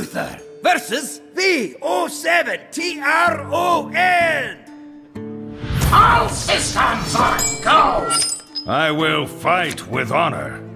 Uther versus V07TRON! All systems on go! I will fight with honor.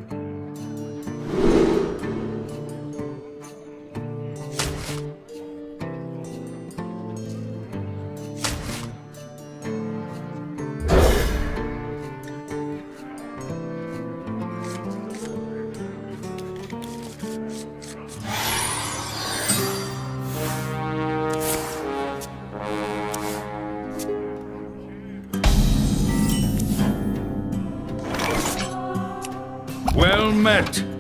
Well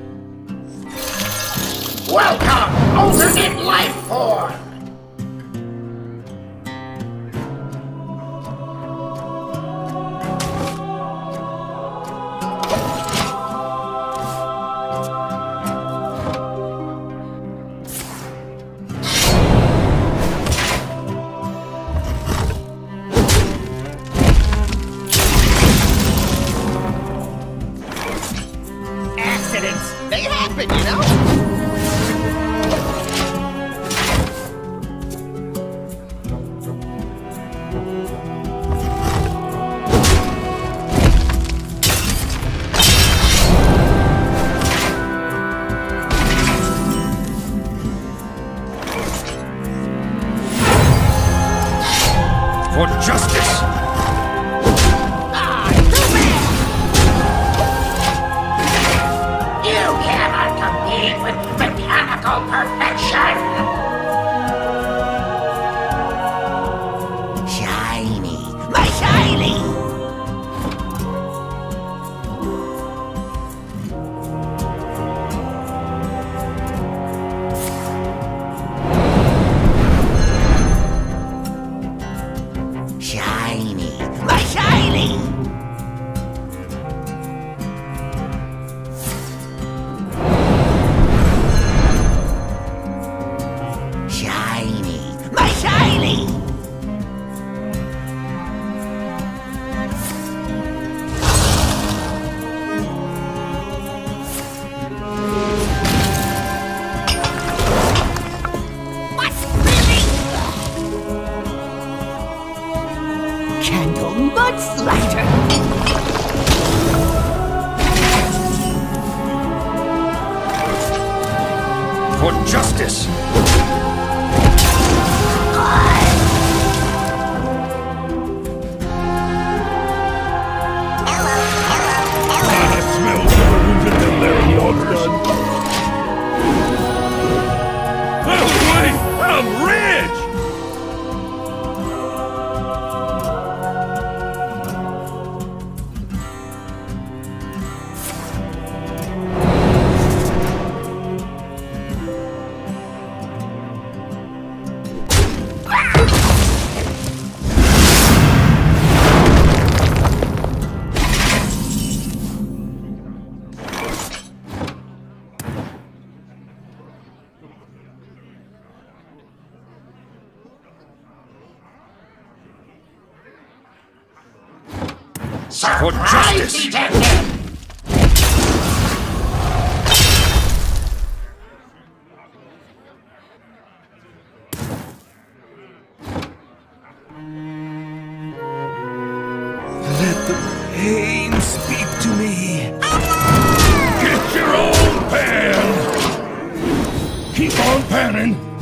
Surprise justice. Let the pain speak to me. Get your own pan! Keep on panning.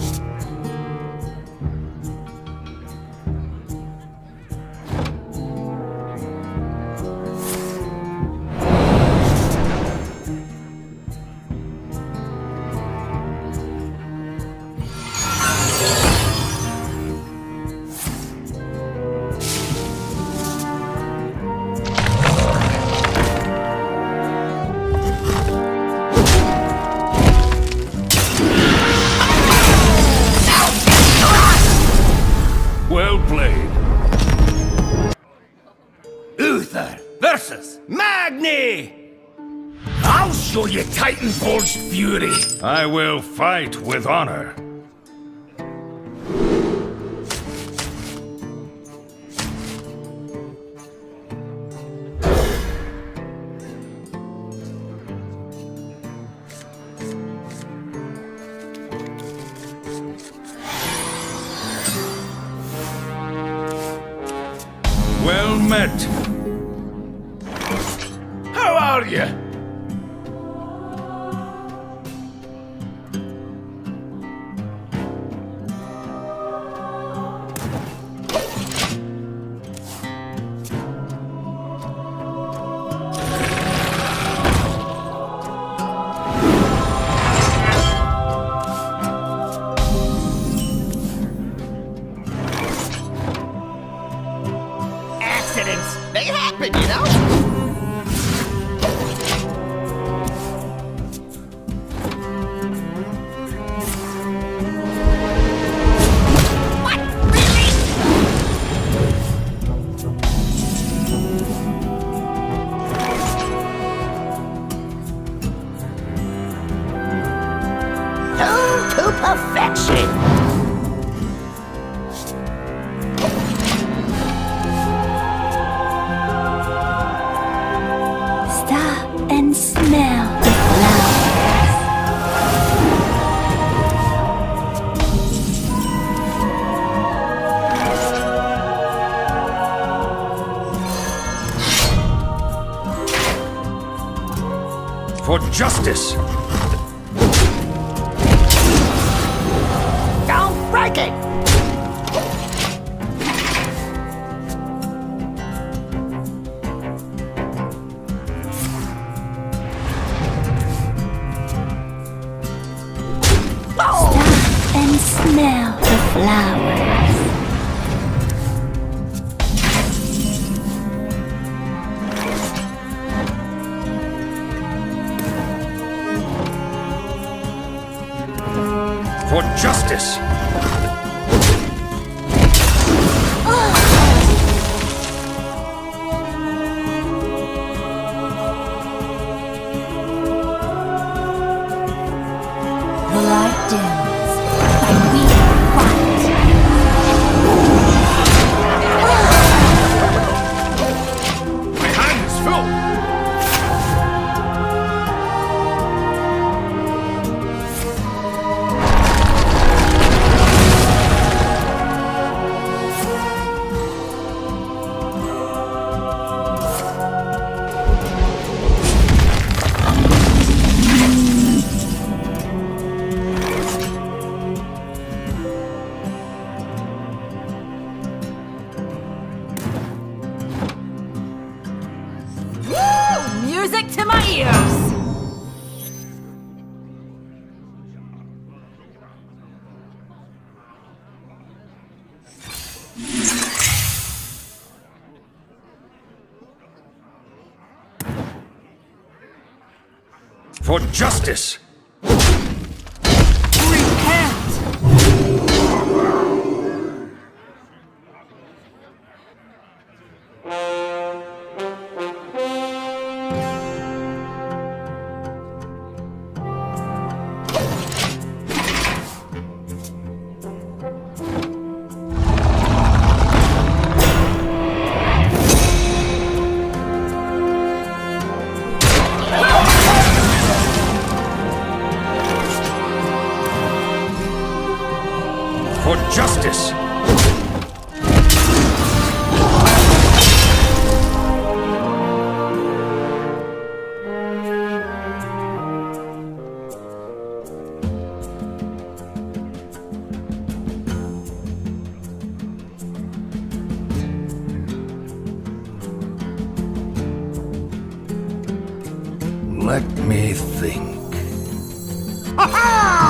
Titanfall's fury. I will fight with honor. Well met. for justice. Don't break it! Stop and smell the flowers. for justice. justice. for justice! Let me think. Aha!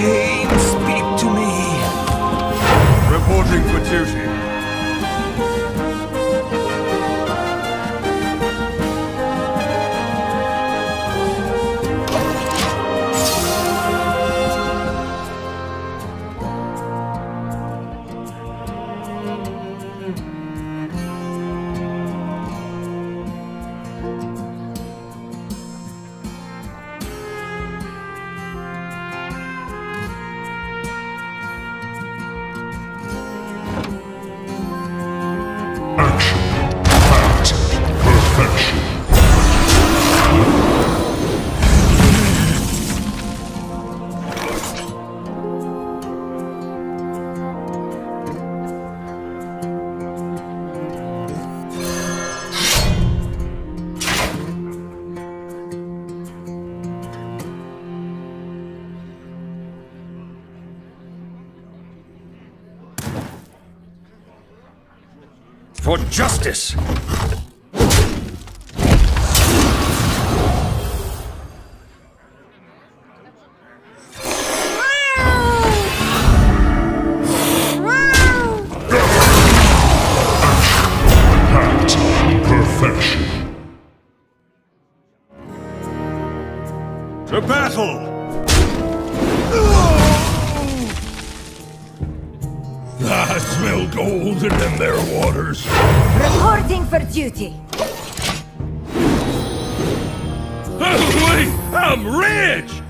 Pain, speak to me. Reporting for duty. For justice! Perfection. To battle! I smell gold in their waters. Reporting for duty. Wait, I'm rich!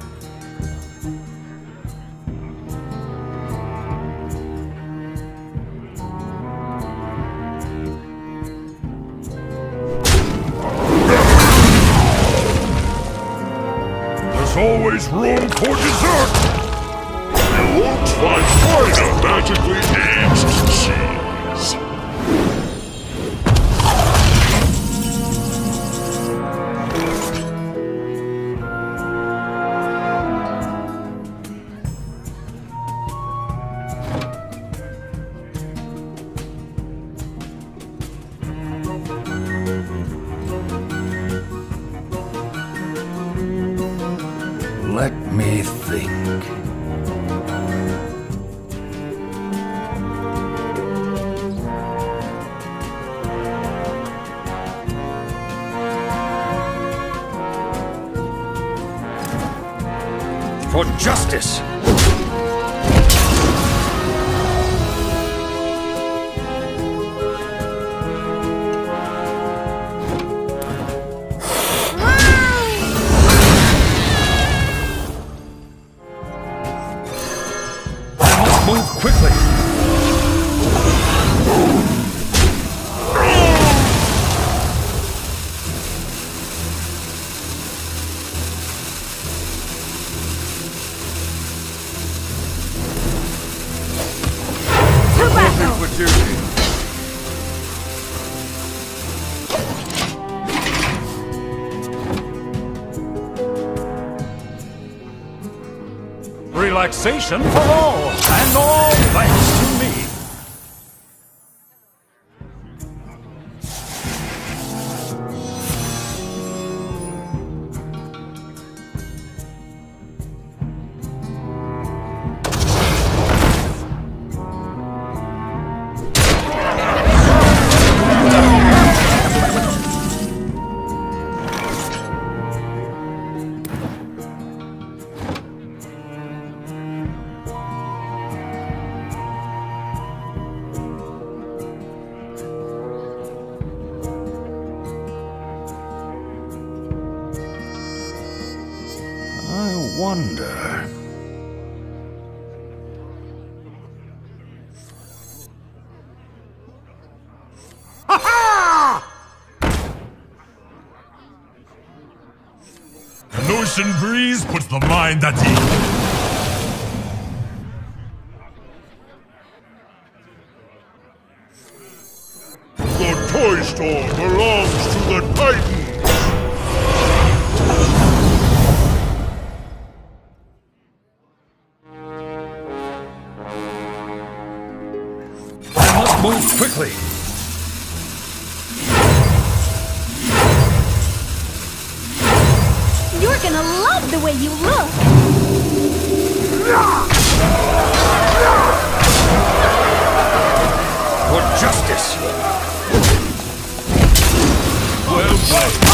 There's always room for dessert! Find finer magically. Let justice! Relaxation for all, and all ocean breeze puts the mind at ease. The toy store belongs to the Titans. I must move quickly! You're gonna love the way you look! For justice! Well played!